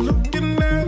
looking at